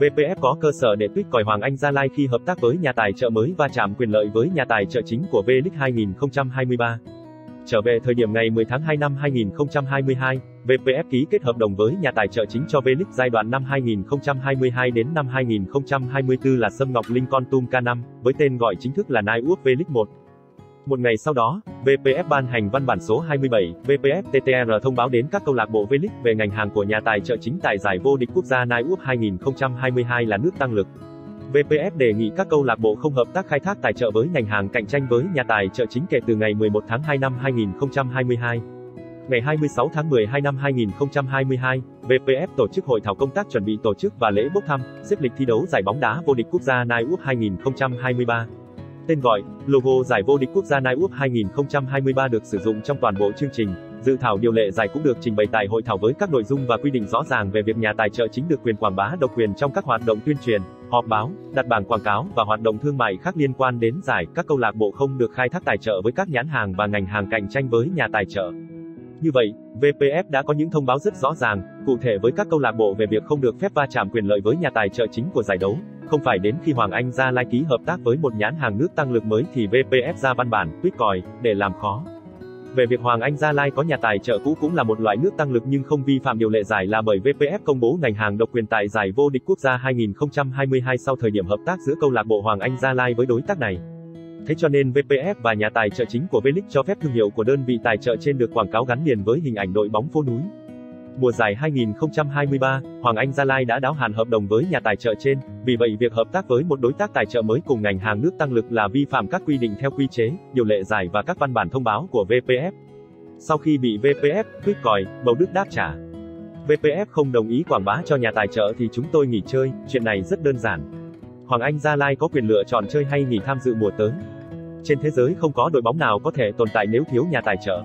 VPF có cơ sở để tuyết còi Hoàng Anh Gia Lai khi hợp tác với nhà tài trợ mới và chạm quyền lợi với nhà tài trợ chính của V-League 2023. Trở về thời điểm ngày 10 tháng 2 năm 2022, VPF ký kết hợp đồng với nhà tài trợ chính cho V-League giai đoạn năm 2022 đến năm 2024 là Sâm Ngọc Linh Con Tum K5, với tên gọi chính thức là Nai Uốc V-League 1. Một ngày sau đó, VPF ban hành văn bản số 27, VPF TTR thông báo đến các câu lạc bộ V-League về ngành hàng của nhà tài trợ chính tại giải vô địch quốc gia Nai Úp 2022 là nước tăng lực. VPF đề nghị các câu lạc bộ không hợp tác khai thác tài trợ với ngành hàng cạnh tranh với nhà tài trợ chính kể từ ngày 11 tháng 2 năm 2022. Ngày 26 tháng 12 năm 2022, VPF tổ chức hội thảo công tác chuẩn bị tổ chức và lễ bốc thăm, xếp lịch thi đấu giải bóng đá vô địch quốc gia Nai Úp 2023. Tên gọi, logo giải vô địch quốc gia Nai Úp 2023 được sử dụng trong toàn bộ chương trình. Dự thảo điều lệ giải cũng được trình bày tại hội thảo với các nội dung và quy định rõ ràng về việc nhà tài trợ chính được quyền quảng bá độc quyền trong các hoạt động tuyên truyền, họp báo, đặt bảng quảng cáo và hoạt động thương mại khác liên quan đến giải. Các câu lạc bộ không được khai thác tài trợ với các nhãn hàng và ngành hàng cạnh tranh với nhà tài trợ. Như vậy, VPF đã có những thông báo rất rõ ràng, cụ thể với các câu lạc bộ về việc không được phép va chạm quyền lợi với nhà tài trợ chính của giải đấu. Không phải đến khi Hoàng Anh Gia Lai ký hợp tác với một nhãn hàng nước tăng lực mới thì VPF ra văn bản, tuyết còi, để làm khó. Về việc Hoàng Anh Gia Lai có nhà tài trợ cũ cũng là một loại nước tăng lực nhưng không vi phạm điều lệ giải là bởi VPF công bố ngành hàng độc quyền tại giải vô địch quốc gia 2022 sau thời điểm hợp tác giữa câu lạc bộ Hoàng Anh Gia Lai với đối tác này. Thế cho nên VPF và nhà tài trợ chính của V-League cho phép thương hiệu của đơn vị tài trợ trên được quảng cáo gắn liền với hình ảnh đội bóng phố núi. Mùa giải 2023, Hoàng Anh Gia Lai đã đáo hạn hợp đồng với nhà tài trợ trên, vì vậy việc hợp tác với một đối tác tài trợ mới cùng ngành hàng nước tăng lực là vi phạm các quy định theo quy chế, điều lệ giải và các văn bản thông báo của VPF. Sau khi bị VPF tuyết còi, Bầu Đức đáp trả. VPF không đồng ý quảng bá cho nhà tài trợ thì chúng tôi nghỉ chơi, chuyện này rất đơn giản. Hoàng Anh Gia Lai có quyền lựa chọn chơi hay nghỉ tham dự mùa tới. Trên thế giới không có đội bóng nào có thể tồn tại nếu thiếu nhà tài trợ.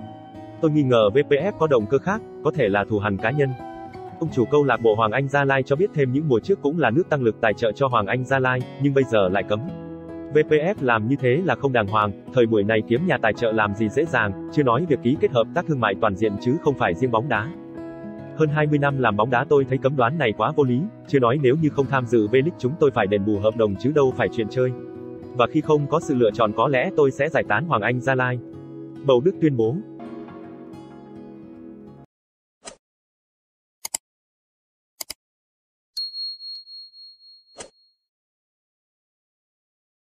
Tôi nghi ngờ VPF có động cơ khác, có thể là thù hằn cá nhân. Ông chủ câu lạc bộ Hoàng Anh Gia Lai cho biết thêm những mùa trước cũng là nước tăng lực tài trợ cho Hoàng Anh Gia Lai, nhưng bây giờ lại cấm. VPF làm như thế là không đàng hoàng, thời buổi này kiếm nhà tài trợ làm gì dễ dàng, chưa nói việc ký kết hợp tác thương mại toàn diện chứ không phải riêng bóng đá. Hơn 20 năm làm bóng đá tôi thấy cấm đoán này quá vô lý, chưa nói nếu như không tham dự V-League chúng tôi phải đền bù hợp đồng chứ đâu phải chuyện chơi. Và khi không có sự lựa chọn có lẽ tôi sẽ giải tán Hoàng Anh Gia Lai. Bầu Đức tuyên bố,